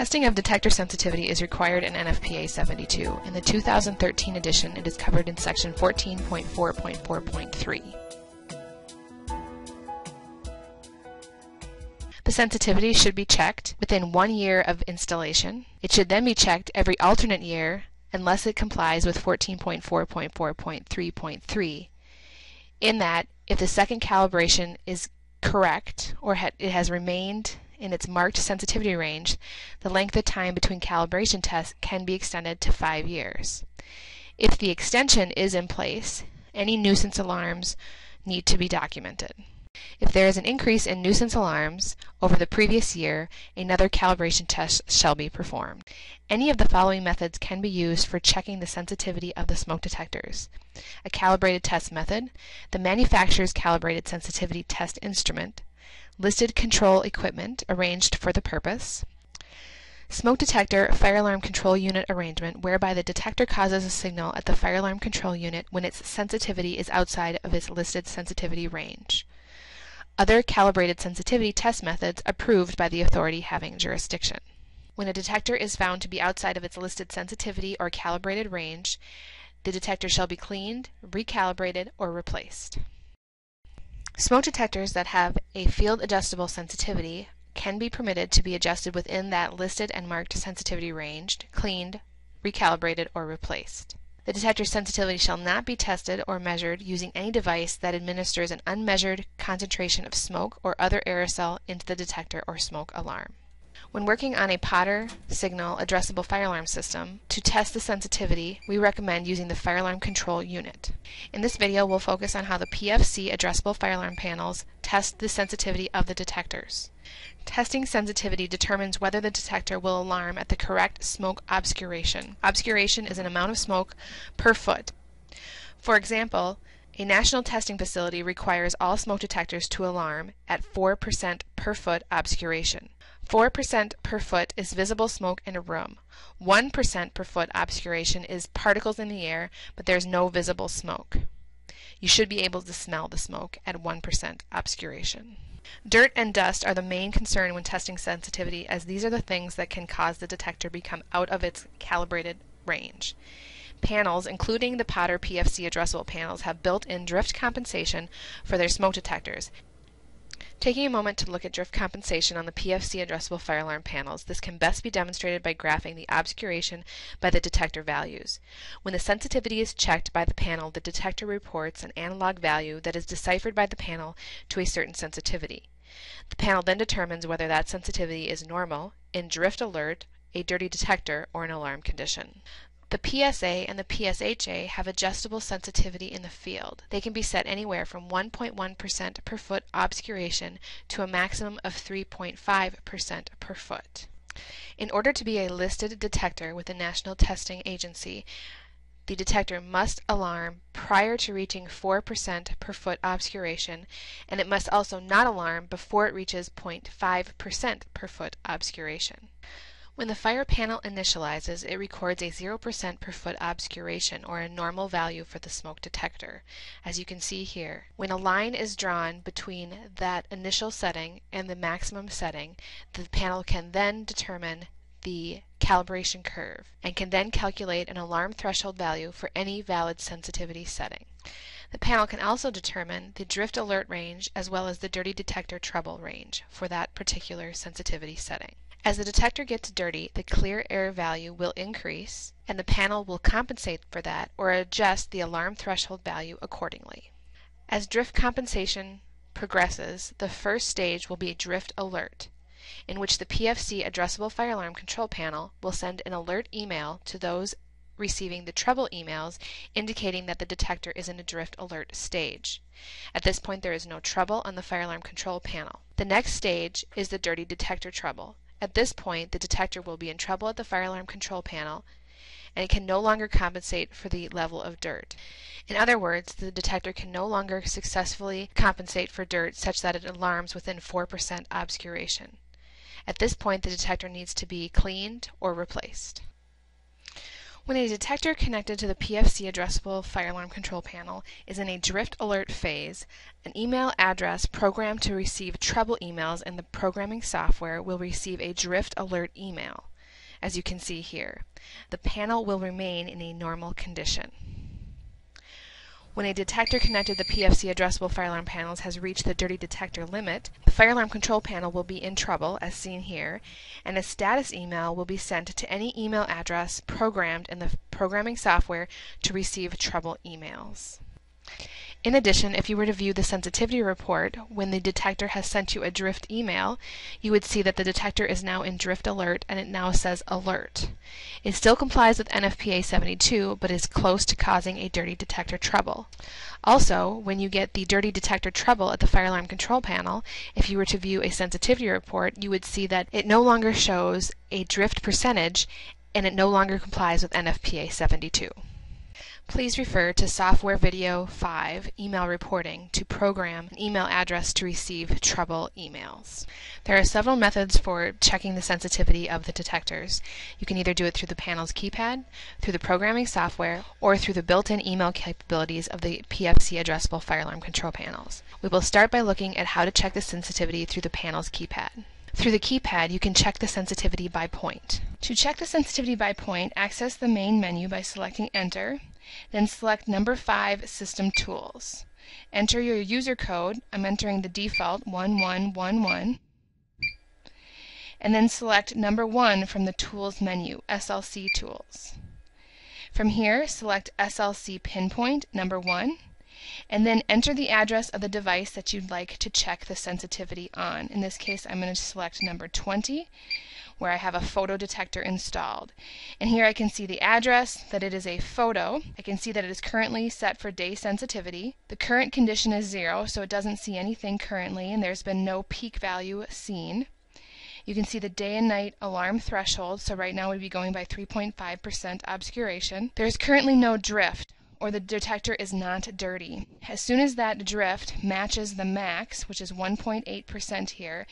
Testing of detector sensitivity is required in NFPA 72. In the 2013 edition, it is covered in section 14.4.4.3. The sensitivity should be checked within one year of installation. It should then be checked every alternate year unless it complies with 14.4.4.3.3 in that if the second calibration is correct or it has remained in its marked sensitivity range, the length of time between calibration tests can be extended to five years. If the extension is in place, any nuisance alarms need to be documented. If there is an increase in nuisance alarms over the previous year, another calibration test shall be performed. Any of the following methods can be used for checking the sensitivity of the smoke detectors. A calibrated test method, the manufacturer's calibrated sensitivity test instrument, listed control equipment arranged for the purpose, Smoke detector fire alarm control unit arrangement whereby the detector causes a signal at the fire alarm control unit when its sensitivity is outside of its listed sensitivity range other calibrated sensitivity test methods approved by the authority having jurisdiction. When a detector is found to be outside of its listed sensitivity or calibrated range, the detector shall be cleaned, recalibrated, or replaced. Smoke detectors that have a field adjustable sensitivity can be permitted to be adjusted within that listed and marked sensitivity range, cleaned, recalibrated, or replaced. The detector sensitivity shall not be tested or measured using any device that administers an unmeasured concentration of smoke or other aerosol into the detector or smoke alarm. When working on a Potter Signal addressable fire alarm system, to test the sensitivity, we recommend using the fire alarm control unit. In this video, we'll focus on how the PFC addressable fire alarm panels test the sensitivity of the detectors. Testing sensitivity determines whether the detector will alarm at the correct smoke obscuration. Obscuration is an amount of smoke per foot. For example, a national testing facility requires all smoke detectors to alarm at 4% per foot obscuration. 4% per foot is visible smoke in a room. 1% per foot obscuration is particles in the air, but there's no visible smoke. You should be able to smell the smoke at 1% obscuration. Dirt and dust are the main concern when testing sensitivity as these are the things that can cause the detector to become out of its calibrated range. Panels, including the Potter PFC addressable panels, have built-in drift compensation for their smoke detectors. Taking a moment to look at drift compensation on the PFC addressable fire alarm panels, this can best be demonstrated by graphing the obscuration by the detector values. When the sensitivity is checked by the panel, the detector reports an analog value that is deciphered by the panel to a certain sensitivity. The panel then determines whether that sensitivity is normal, in drift alert, a dirty detector, or an alarm condition. The PSA and the PSHA have adjustable sensitivity in the field. They can be set anywhere from 1.1% per foot obscuration to a maximum of 3.5% per foot. In order to be a listed detector with the National Testing Agency, the detector must alarm prior to reaching 4% per foot obscuration, and it must also not alarm before it reaches 0.5% per foot obscuration. When the fire panel initializes, it records a 0% per foot obscuration, or a normal value for the smoke detector, as you can see here. When a line is drawn between that initial setting and the maximum setting, the panel can then determine the calibration curve and can then calculate an alarm threshold value for any valid sensitivity setting. The panel can also determine the drift alert range as well as the dirty detector trouble range for that particular sensitivity setting. As the detector gets dirty, the clear air value will increase, and the panel will compensate for that or adjust the alarm threshold value accordingly. As drift compensation progresses, the first stage will be drift alert, in which the PFC addressable fire alarm control panel will send an alert email to those receiving the trouble emails indicating that the detector is in a drift alert stage. At this point there is no trouble on the fire alarm control panel. The next stage is the dirty detector trouble. At this point, the detector will be in trouble at the fire alarm control panel and it can no longer compensate for the level of dirt. In other words, the detector can no longer successfully compensate for dirt such that it alarms within 4% obscuration. At this point, the detector needs to be cleaned or replaced. When a detector connected to the PFC addressable fire alarm control panel is in a drift alert phase, an email address programmed to receive trouble emails in the programming software will receive a drift alert email. as you can see here. The panel will remain in a normal condition. When a detector connected to the PFC addressable fire alarm panels has reached the dirty detector limit, the fire alarm control panel will be in trouble, as seen here, and a status email will be sent to any email address programmed in the programming software to receive trouble emails. In addition, if you were to view the sensitivity report when the detector has sent you a drift email, you would see that the detector is now in drift alert and it now says alert. It still complies with NFPA 72 but is close to causing a dirty detector trouble. Also, when you get the dirty detector trouble at the fire alarm control panel, if you were to view a sensitivity report, you would see that it no longer shows a drift percentage and it no longer complies with NFPA 72. Please refer to Software Video 5, Email Reporting, to program an email address to receive trouble emails. There are several methods for checking the sensitivity of the detectors. You can either do it through the panel's keypad, through the programming software, or through the built-in email capabilities of the PFC addressable fire alarm control panels. We will start by looking at how to check the sensitivity through the panel's keypad. Through the keypad, you can check the sensitivity by point. To check the sensitivity by point, access the main menu by selecting Enter, then select number 5 System Tools. Enter your user code. I'm entering the default 1111. And then select number 1 from the Tools menu, SLC Tools. From here, select SLC Pinpoint number 1 and then enter the address of the device that you'd like to check the sensitivity on. In this case, I'm going to select number 20 where I have a photo detector installed. And here I can see the address, that it is a photo. I can see that it is currently set for day sensitivity. The current condition is zero, so it doesn't see anything currently, and there's been no peak value seen. You can see the day and night alarm threshold, so right now we'd be going by 3.5% obscuration. There's currently no drift or the detector is not dirty. As soon as that drift matches the max, which is 1.8% here,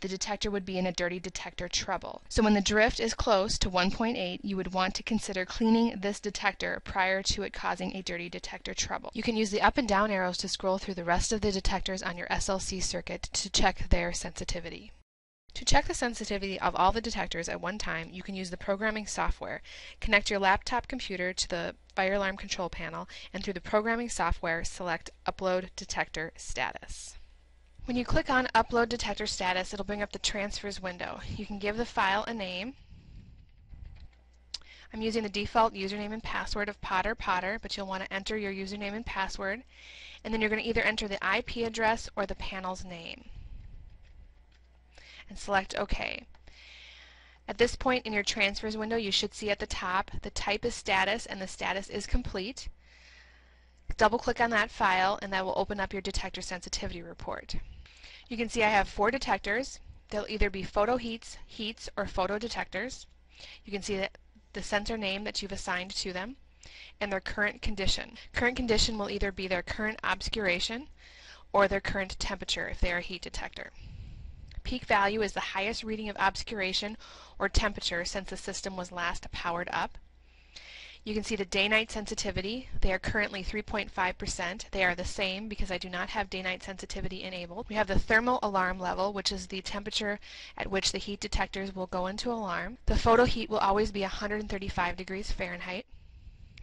the detector would be in a dirty detector trouble. So when the drift is close to 1.8, you would want to consider cleaning this detector prior to it causing a dirty detector trouble. You can use the up and down arrows to scroll through the rest of the detectors on your SLC circuit to check their sensitivity. To check the sensitivity of all the detectors at one time, you can use the programming software. Connect your laptop computer to the fire alarm control panel, and through the programming software, select Upload Detector Status. When you click on Upload Detector Status, it'll bring up the Transfers window. You can give the file a name. I'm using the default username and password of Potter Potter, but you'll want to enter your username and password. And then you're going to either enter the IP address or the panel's name and select OK. At this point in your transfers window, you should see at the top the type is status and the status is complete. Double click on that file and that will open up your detector sensitivity report. You can see I have four detectors. They'll either be photo heats, heats, or photo detectors. You can see that the sensor name that you've assigned to them and their current condition. Current condition will either be their current obscuration or their current temperature if they are a heat detector. Peak value is the highest reading of obscuration or temperature since the system was last powered up. You can see the day-night sensitivity. They are currently 3.5%. They are the same because I do not have day-night sensitivity enabled. We have the thermal alarm level, which is the temperature at which the heat detectors will go into alarm. The photo heat will always be 135 degrees Fahrenheit.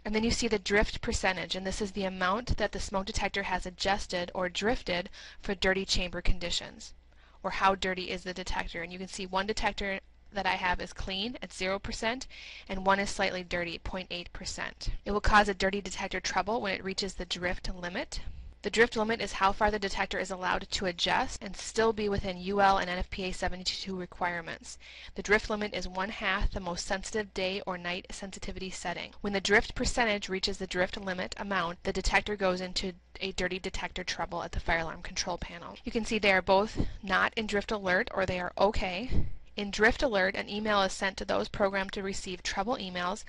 And then you see the drift percentage, and this is the amount that the smoke detector has adjusted or drifted for dirty chamber conditions or how dirty is the detector. And you can see one detector that I have is clean at 0% and one is slightly dirty, 0.8%. It will cause a dirty detector trouble when it reaches the drift limit. The drift limit is how far the detector is allowed to adjust and still be within UL and NFPA 72 requirements. The drift limit is one half the most sensitive day or night sensitivity setting. When the drift percentage reaches the drift limit amount, the detector goes into a dirty detector trouble at the fire alarm control panel. You can see they are both not in drift alert or they are okay. In Drift Alert, an email is sent to those programmed to receive trouble emails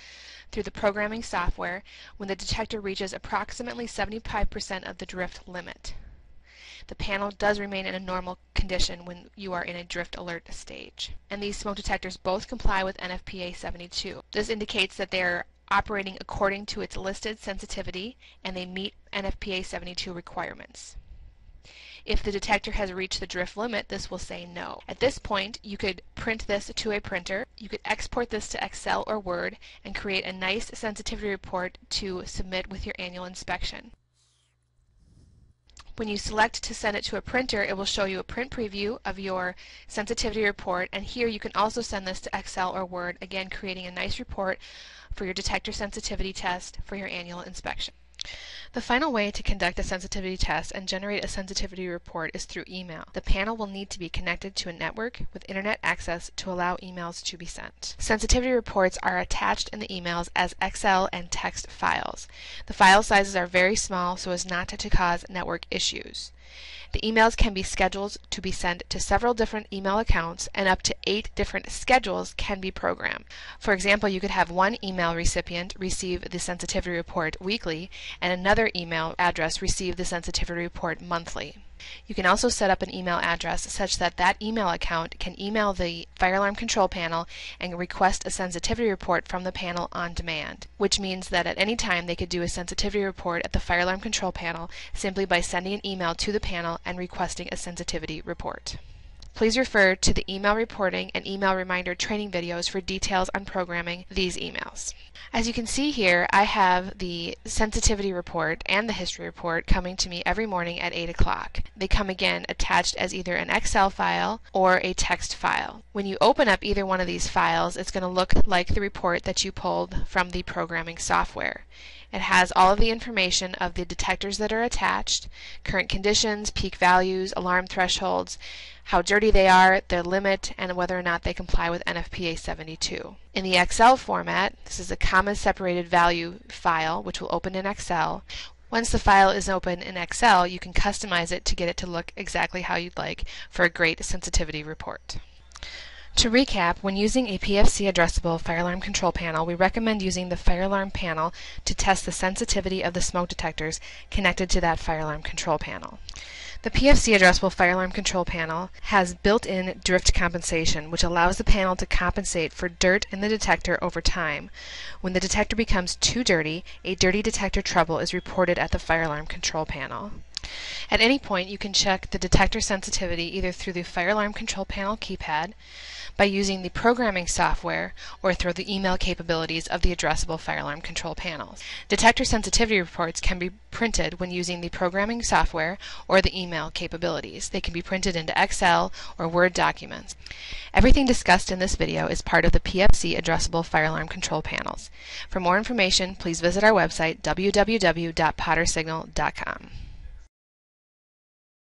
through the programming software when the detector reaches approximately 75% of the drift limit. The panel does remain in a normal condition when you are in a drift alert stage. And these smoke detectors both comply with NFPA 72. This indicates that they are operating according to its listed sensitivity and they meet NFPA 72 requirements. If the detector has reached the drift limit, this will say no. At this point, you could print this to a printer. You could export this to Excel or Word and create a nice sensitivity report to submit with your annual inspection. When you select to send it to a printer, it will show you a print preview of your sensitivity report, and here you can also send this to Excel or Word, again creating a nice report for your detector sensitivity test for your annual inspection. The final way to conduct a sensitivity test and generate a sensitivity report is through email. The panel will need to be connected to a network with internet access to allow emails to be sent. Sensitivity reports are attached in the emails as Excel and text files. The file sizes are very small so as not to cause network issues. The emails can be scheduled to be sent to several different email accounts and up to eight different schedules can be programmed. For example, you could have one email recipient receive the sensitivity report weekly and another email address receive the sensitivity report monthly. You can also set up an email address such that that email account can email the fire alarm control panel and request a sensitivity report from the panel on demand, which means that at any time they could do a sensitivity report at the fire alarm control panel simply by sending an email to the panel and requesting a sensitivity report. Please refer to the email reporting and email reminder training videos for details on programming these emails. As you can see here, I have the sensitivity report and the history report coming to me every morning at 8 o'clock. They come again attached as either an Excel file or a text file. When you open up either one of these files, it's going to look like the report that you pulled from the programming software. It has all of the information of the detectors that are attached, current conditions, peak values, alarm thresholds, how dirty they are, their limit, and whether or not they comply with NFPA 72. In the Excel format, this is a comma separated value file which will open in Excel. Once the file is open in Excel, you can customize it to get it to look exactly how you'd like for a great sensitivity report. To recap, when using a PFC addressable fire alarm control panel, we recommend using the fire alarm panel to test the sensitivity of the smoke detectors connected to that fire alarm control panel. The PFC addressable fire alarm control panel has built-in drift compensation, which allows the panel to compensate for dirt in the detector over time. When the detector becomes too dirty, a dirty detector trouble is reported at the fire alarm control panel. At any point, you can check the detector sensitivity either through the fire alarm control panel keypad, by using the programming software, or through the email capabilities of the addressable fire alarm control panels. Detector sensitivity reports can be printed when using the programming software or the email capabilities. They can be printed into Excel or Word documents. Everything discussed in this video is part of the PFC addressable fire alarm control panels. For more information, please visit our website www.pottersignal.com.